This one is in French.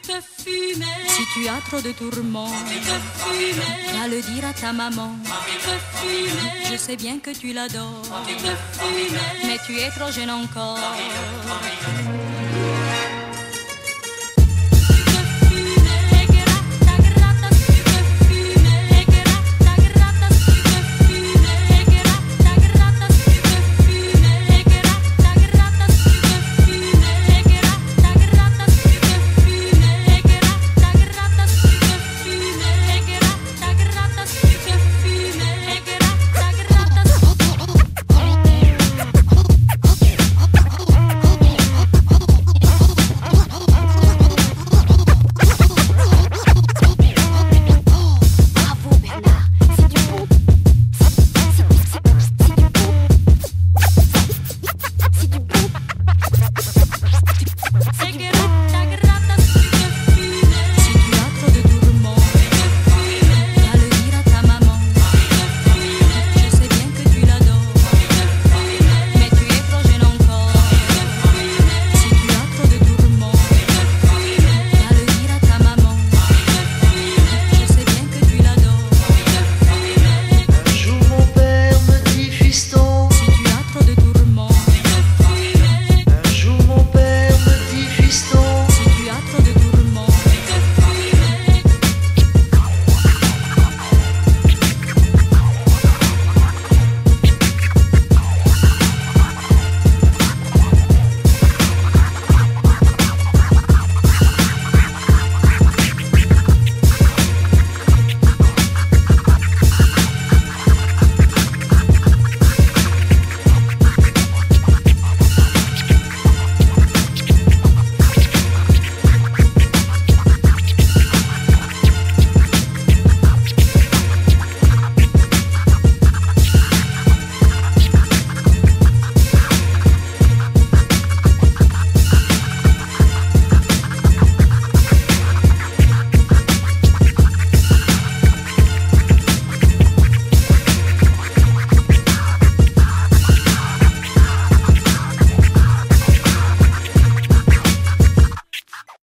Si tu as trop de tourments, va le dire à ta maman. Je sais bien que tu l'adores, mais tu es trop jeune encore.